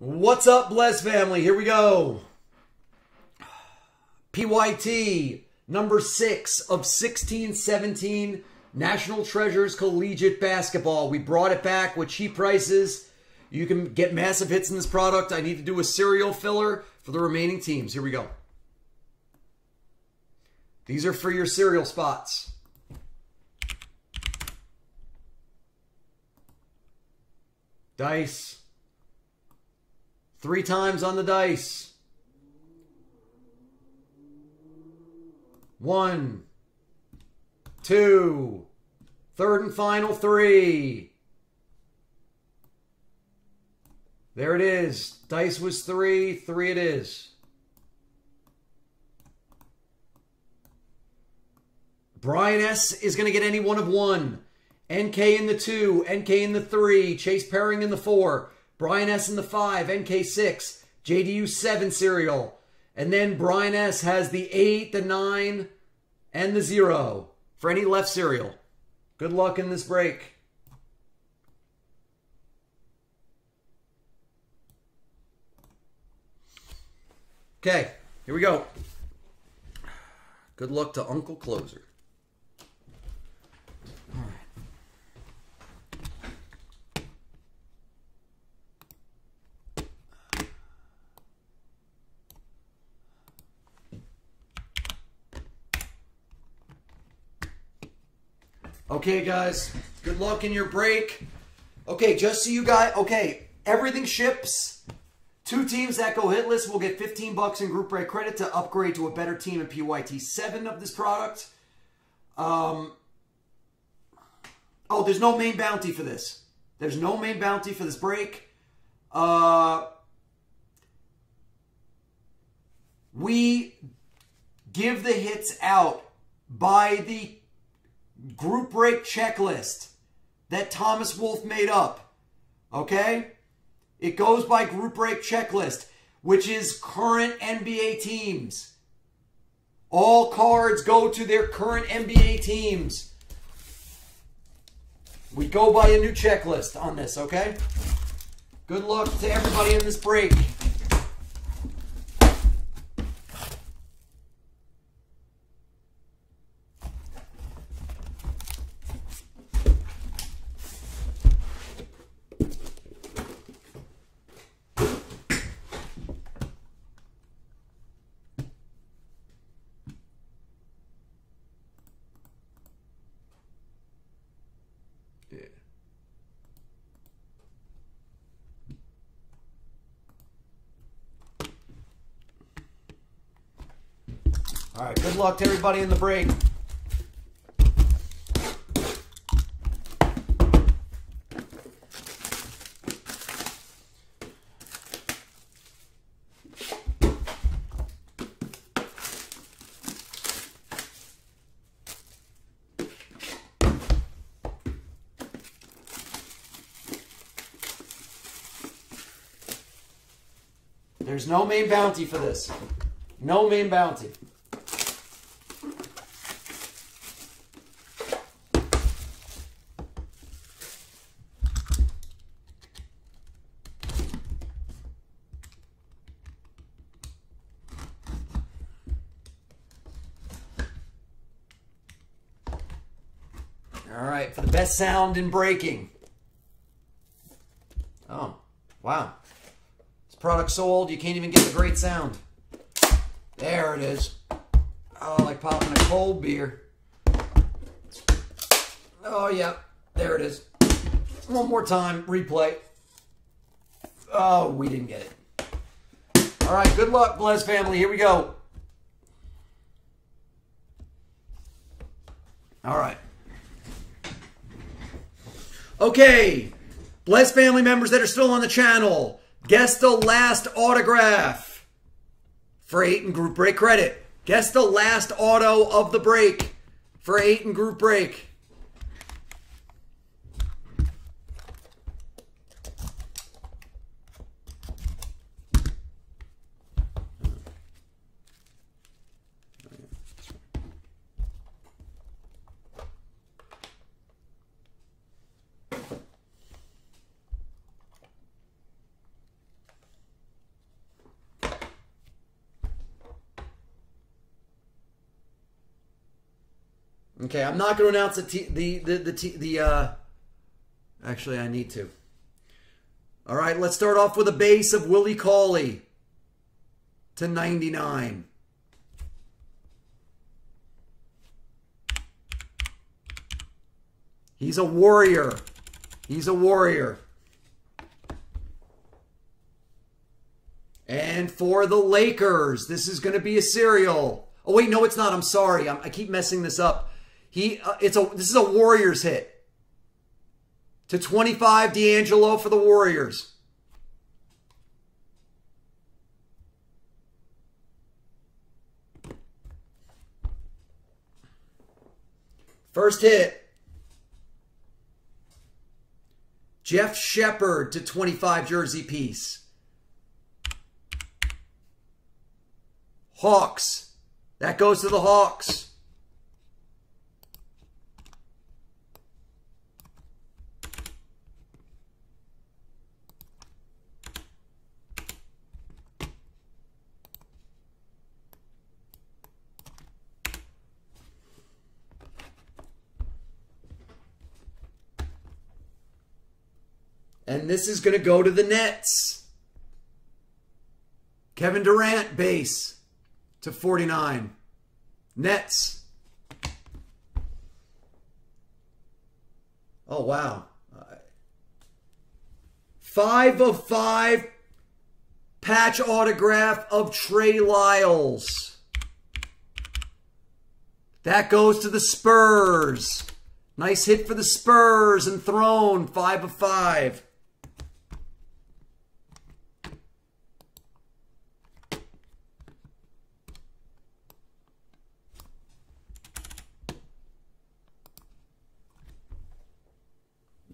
What's up, Blez family? Here we go. PYT number six of 1617 National Treasures Collegiate Basketball. We brought it back with cheap prices. You can get massive hits in this product. I need to do a serial filler for the remaining teams. Here we go. These are for your serial spots. Dice. Three times on the dice. One, two, third and final three. There it is. Dice was three, three it is. Brian S. is going to get any one of one. NK in the two, NK in the three, Chase Perring in the four, Brian S in the five, NK six, JDU seven serial. And then Brian S has the eight, the nine, and the zero for any left serial. Good luck in this break. Okay, here we go. Good luck to Uncle Closer. Okay, guys, good luck in your break. Okay, just so you guys, okay, everything ships. Two teams that go hitless will get 15 bucks in group break credit to upgrade to a better team in PYT 7 of this product. Um, oh, there's no main bounty for this. There's no main bounty for this break. Uh, we give the hits out by the group break checklist that Thomas Wolf made up. Okay? It goes by group break checklist, which is current NBA teams. All cards go to their current NBA teams. We go by a new checklist on this, okay? Good luck to everybody in this break. All right, good luck to everybody in the break. There's no main bounty for this. No main bounty. All right, for the best sound in breaking. Oh, wow. This product sold, you can't even get the great sound. There it is. Oh, like popping a cold beer. Oh, yeah, there it is. One more time, replay. Oh, we didn't get it. All right, good luck, Blez family. Here we go. All right. Okay, Blez family members that are still on the channel. Guess the last autograph for eight and group break credit. Guess the last auto of the break for eight and group break. Okay, I'm not going to announce the t- the the the, t- the uh actually I need to. All right, let's start off with a base of Willie Cauley to 99. He's a warrior. He's a warrior. And for the Lakers, this is going to be a serial. Oh wait, no, it's not. I'm sorry. I'm, i keep messing this up. He, uh, it's a. This is a Warriors hit. To 25, D'Angelo for the Warriors. First hit. Jeff Shepard to 25 jersey piece. Hawks. That goes to the Hawks. And this is going to go to the Nets. Kevin Durant base to 49. Nets. Oh, wow. Uh, five of five patch autograph of Trey Lyles. That goes to the Spurs. Nice hit for the Spurs and thrown. Five of five.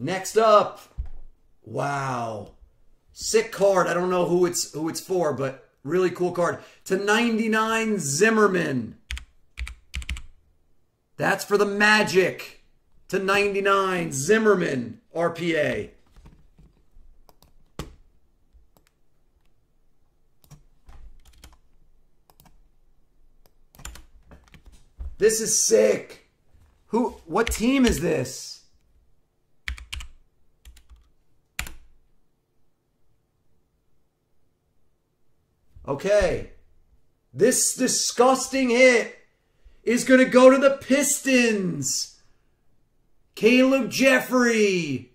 Next up, wow, sick card. I don't know who it's who it's for, but really cool card. To 99 Zimmerman. That's for the Magic. To 99 Zimmerman RPA. This is sick. Who what team is this? Okay. This disgusting hit is going to go to the Pistons. Caleb Jeffrey.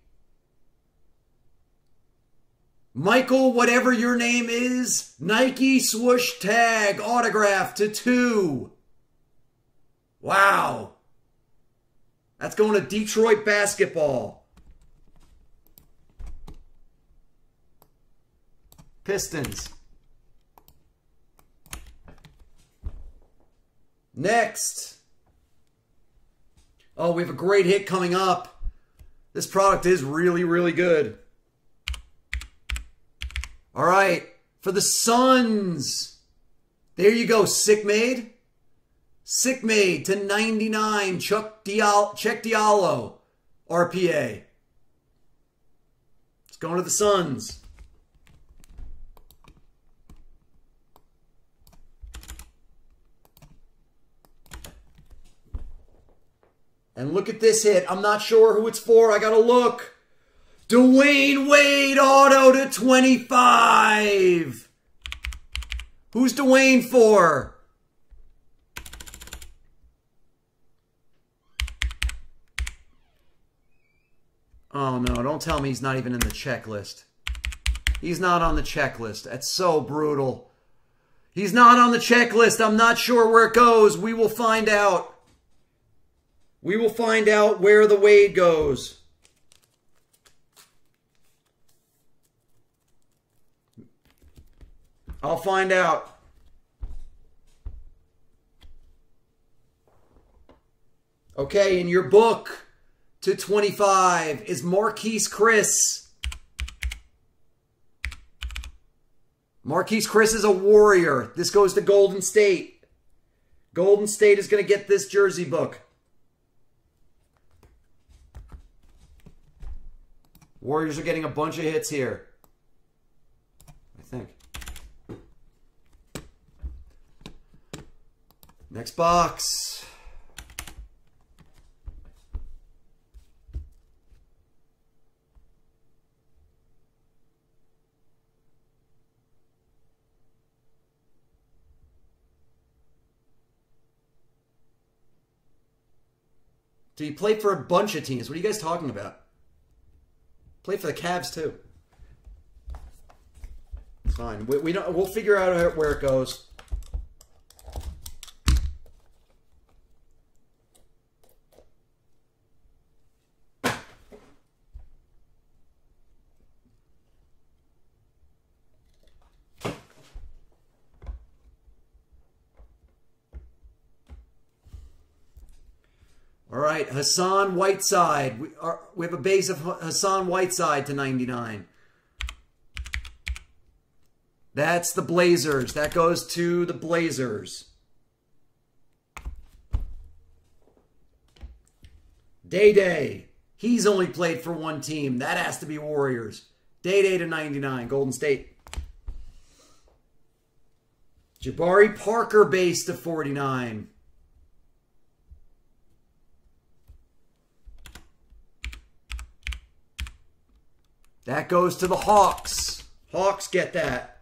Michael, whatever your name is, Nike swoosh tag autograph to two. Wow. That's going to Detroit basketball. Pistons. Next. Oh, we have a great hit coming up. This product is really, really good. All right. For the Suns. There you go. Sick made. Sick made to 99. Chuck Dial Cheick Diallo. RPA. It's going to the Suns. And look at this hit. I'm not sure who it's for. I got to look. Dwyane Wade auto to 25. Who's Dwyane for? Oh no, don't tell me he's not even in the checklist. He's not on the checklist. That's so brutal. He's not on the checklist. I'm not sure where it goes. We will find out. We will find out where the Wade goes. I'll find out. Okay, in your book to 25 is Marquese Chriss. Marquese Chriss is a warrior. This goes to Golden State. Golden State is going to get this jersey book. Warriors are getting a bunch of hits here. I think. Next box. So you played for a bunch of teams. What are you guys talking about? Played for the Cavs too. It's fine. We, we don't. We'll figure out where it goes. Hassan Whiteside. We, are, we have a base of Hassan Whiteside to 99. That's the Blazers. That goes to the Blazers. Day Day. He's only played for one team. That has to be Warriors. Day Day to 99. Golden State. Jabari Parker base to 49. That goes to the Hawks. Hawks get that.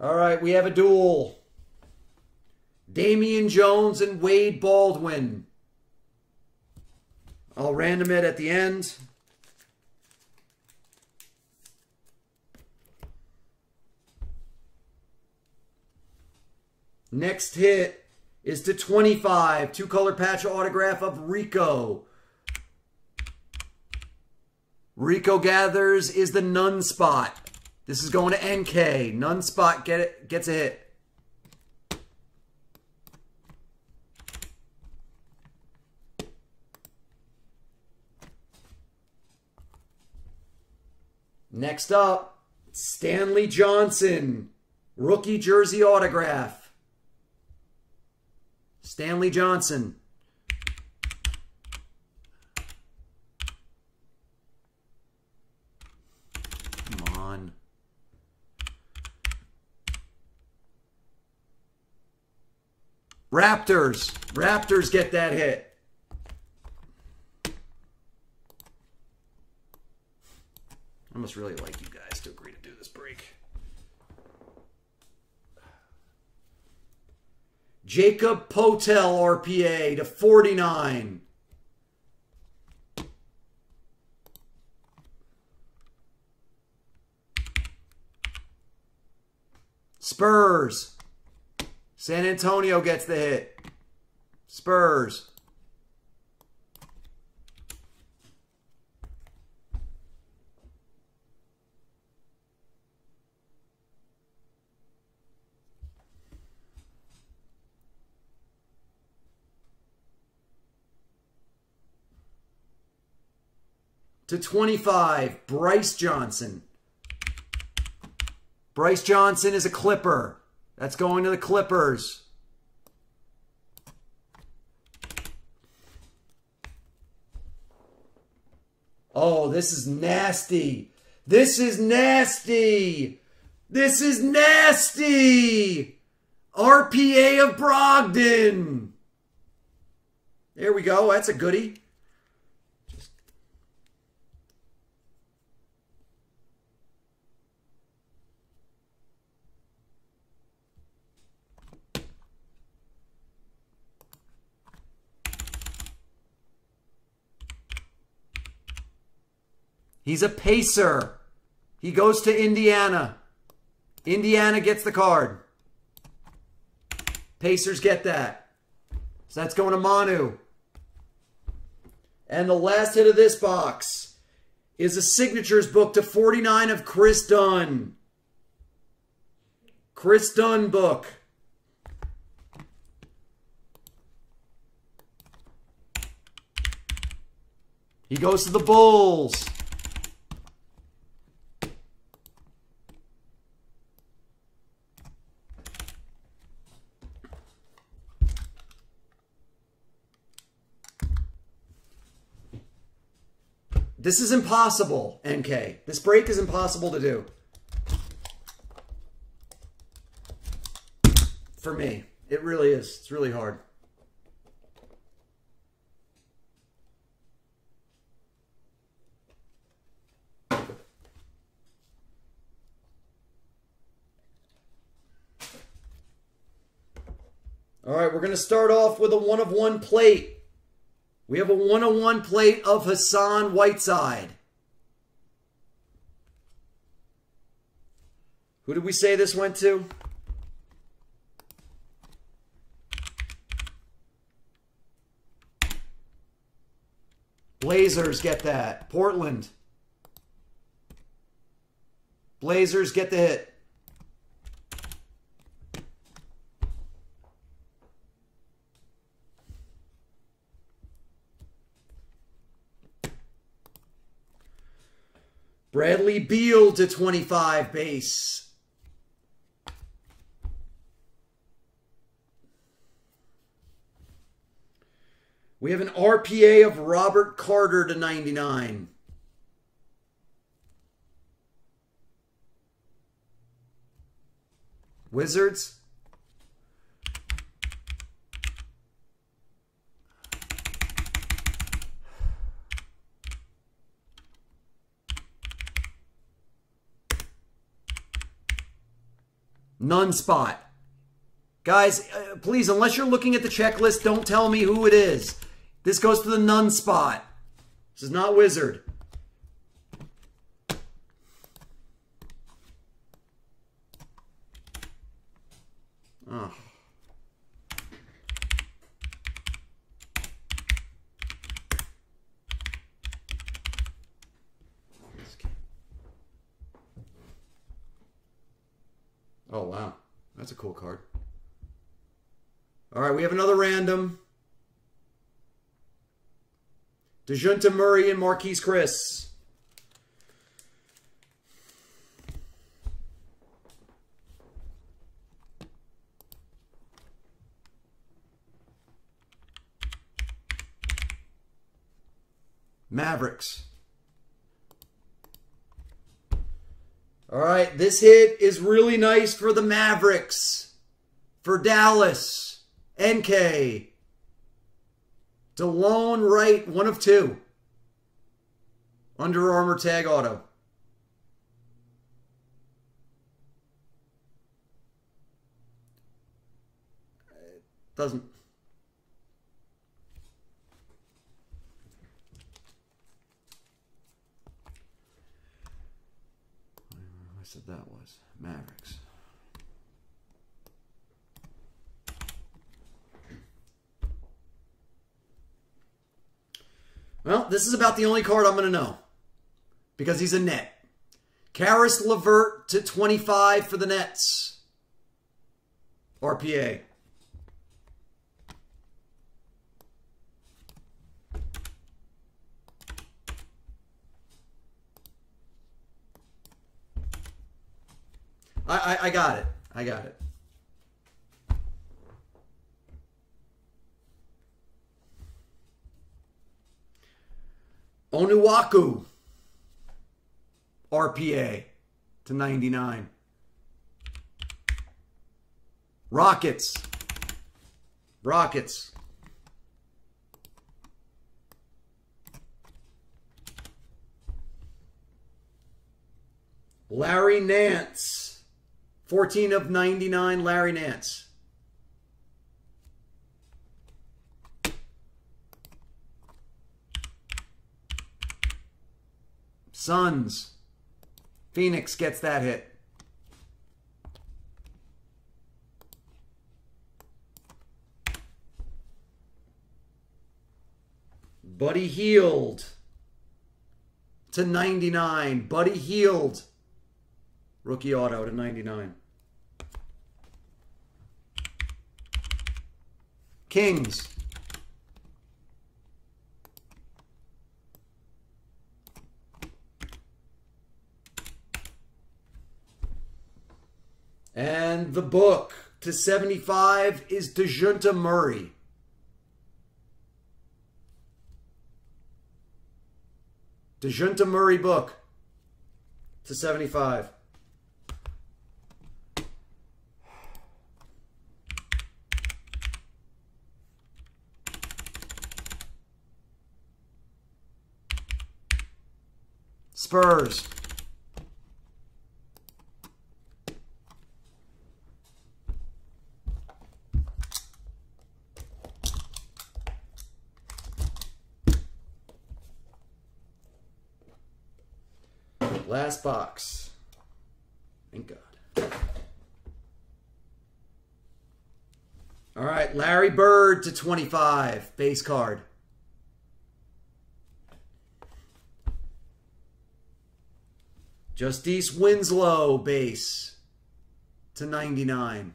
All right, we have a duel. Damian Jones and Wade Baldwin. I'll random it at the end. Next hit is to 25. Two color patch autograph of Rico. Rico Gathers is the Nunn spot. This is going to NK. Nunn spot get it gets a hit. Next up, Stanley Johnson, rookie jersey autograph. Stanley Johnson. Raptors. Raptors get that hit. I must really like you guys to agree to do this break. Jacob Poeltl RPA to 49. Spurs. San Antonio gets the hit. Spurs. To 25, Brice Johnson. Brice Johnson is a Clipper. That's going to the Clippers. Oh, this is nasty. This is nasty. This is nasty. RPA of Brogdon. There we go. That's a goodie. He's a pacer. He goes to Indiana. Indiana gets the card. Pacers get that. So that's going to Manu. And the last hit of this box is a signatures book to 49 of Kris Dunn. Kris Dunn book. He goes to the Bulls. This is impossible, NK. This break is impossible to do. For me. It really is. It's really hard. All right, we're going to start off with a one of one plate. We have a one of one plate of Hassan Whiteside. Who did we say this went to? Blazers get that. Portland. Blazers get the hit. Bradley Beal to 25 base. We have an RPA of Robert Carter to 99. Wizards. None spot. Guys, uh, please, unless you're looking at the checklist, don't tell me who it is. This goes to the none spot. This is not wizard. Oh. Oh, wow. That's a cool card. All right, we have another random. DeJounte Murray and Marquese Chriss. Mavericks. All right, this hit is really nice for the Mavericks. For Dallas. NK. Delon Wright, one of two. Under Armour tag auto. Doesn't. I said that was Mavericks. Well, this is about the only card I'm going to know because he's a net. Caris LeVert to 25 for the Nets. RPA. I, I, I got it. I got it. Onuaku. RPA to 99. Rockets. Rockets. Larry Nance. 14 of 99, Larry Nance. Suns. Phoenix gets that hit. Buddy Hield to 99. Buddy Hield. Rookie auto to 99. Kings. And the book to 75 is DeJounte Murray. DeJounte Murray book to 75. Last box. Thank God. All right, Larry Bird to 25, base card. Justice Winslow, base to 99.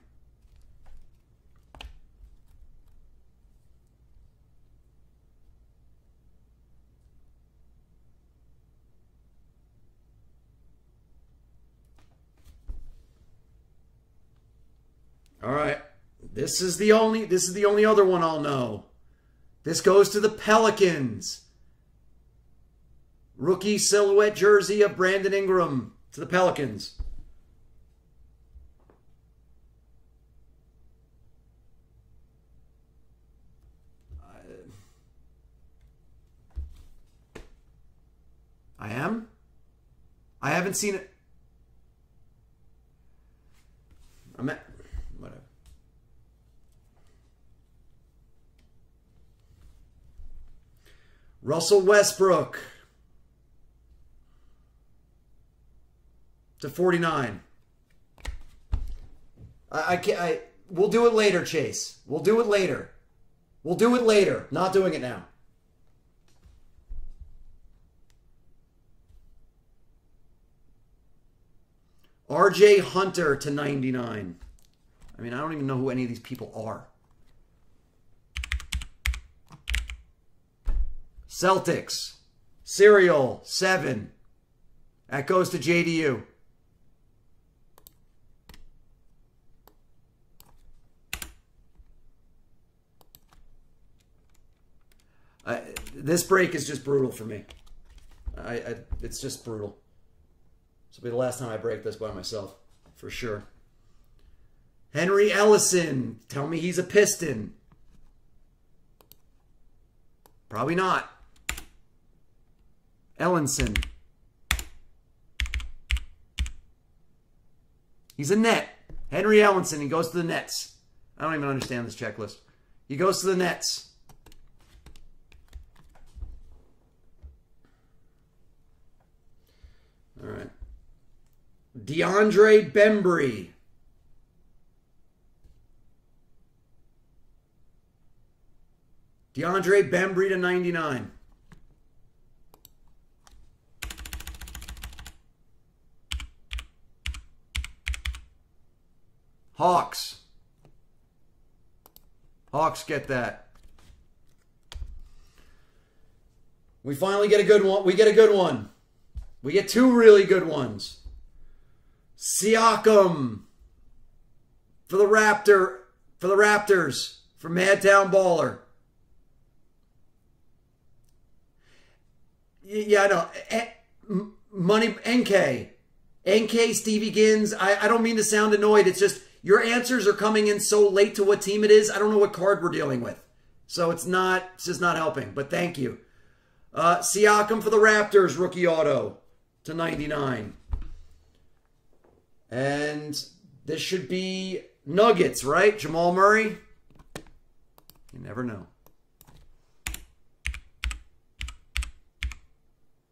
All right. This is the only this is the only other one I'll know. This goes to the Pelicans. Rookie silhouette jersey of Brandon Ingram to the Pelicans. I am? I haven't seen it. I'm at whatever. Russell Westbrook to 49. I, I can't I we'll do it later, Chase. We'll do it later. We'll do it later. Not doing it now. RJ Hunter to 99. I mean, I don't even know who any of these people are. Celtics. Serial 7. That goes to JDU. I, this break is just brutal for me. I, I it's just brutal. This will be the last time I break this by myself, for sure. Henry Ellison. Tell me he's a Piston. Probably not. Ellenson. He's a net. Henry Ellenson. He goes to the Nets. I don't even understand this checklist. He goes to the Nets. All right. DeAndre Bembry. DeAndre Bembry to 99. Hawks. Hawks get that. We finally get a good one. We get a good one. We get two really good ones. Siakam for the Raptor for the Raptors for Madtown Baller. Yeah, I know. Money NK. NK Stevie Gins. I, I don't mean to sound annoyed. It's just your answers are coming in so late to what team it is. I don't know what card we're dealing with. So it's not it's just not helping. But thank you. Uh Siakam for the Raptors, rookie auto to 99. And this should be Nuggets, right? Jamal Murray? You never know.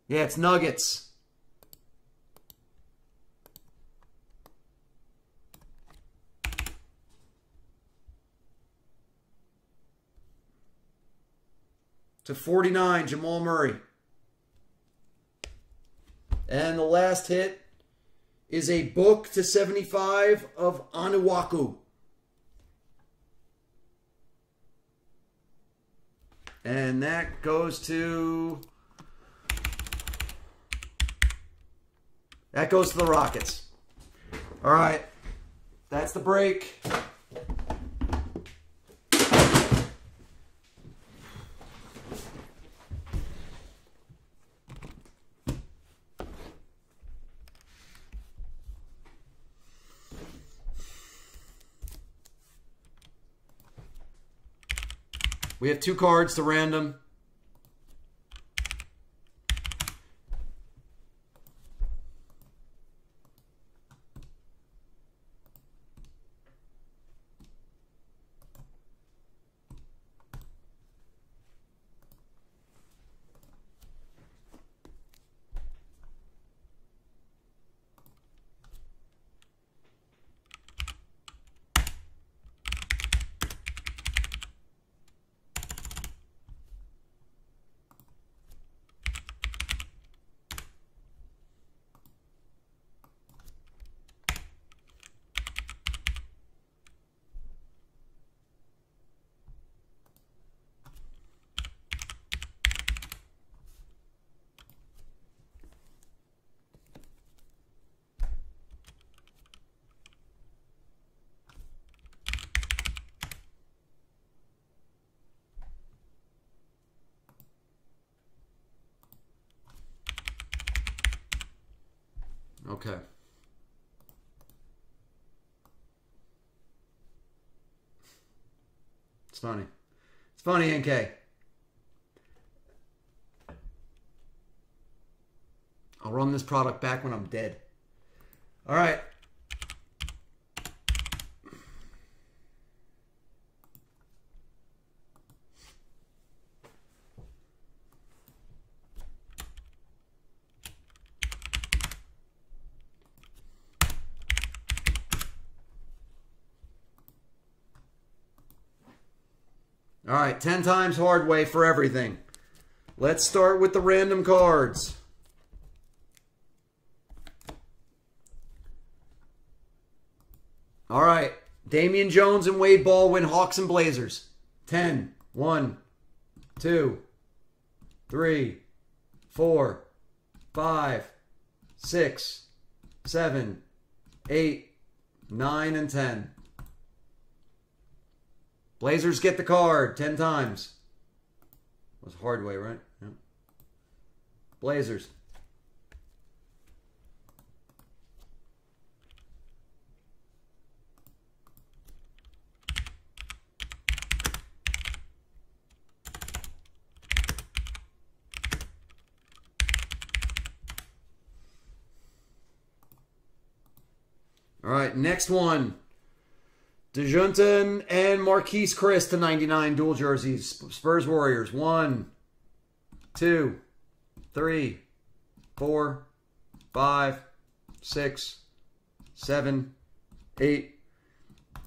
Yeah, it's Nuggets. To 49, Jamal Murray. And the last hit is a book to 75 of Onuaku. And that goes to That goes to the Rockets. All right. That's the break. We have two cards to random. Okay. It's funny. It's funny, NK. I'll run this product back when I'm dead. All right. All right, 10 times hard way for everything. Let's start with the random cards. All right, Damian Jones and Wade Baldwin, Hawks and Blazers. 10, 1, 2, 3, 4, 5, 6, 7, 8, 9, and 10. Blazers get the card 10 times. was hard way, right? Blazers. All right, next one. DeJounte and Marquese Chriss to 99 dual jerseys. Spurs Warriors. One, two, three, four, five, six, seven, eight,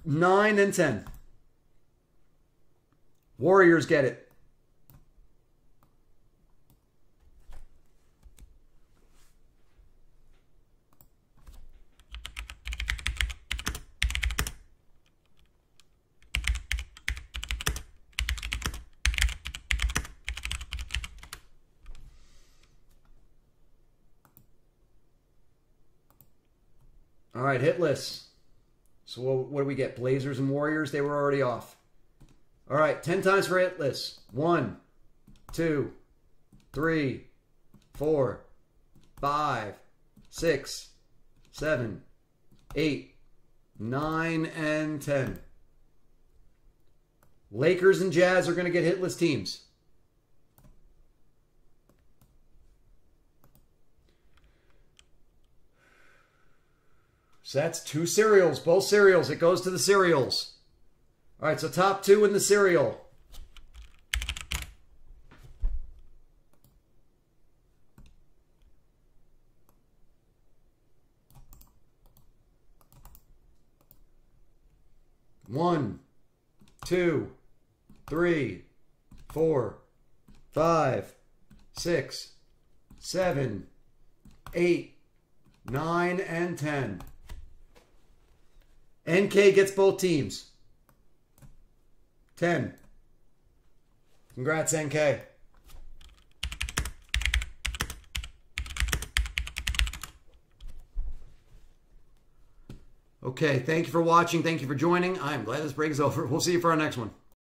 nine, and ten. Warriors get it. Right, hitless. So what, what do we get? Blazers and Warriors, they were already off. All right, 10 times for hitless. One, two, three, four, five, six, seven, eight, nine, and 10. Lakers and Jazz are going to get hitless teams. So that's two serials, both serials. It goes to the serials. All right, so top two in the serial. One, two, three, four, five, six, seven, eight, nine, and ten. NK gets both teams. 10. Congrats, NK. Okay, thank you for watching. Thank you for joining. I'm glad this break is over. We'll see you for our next one.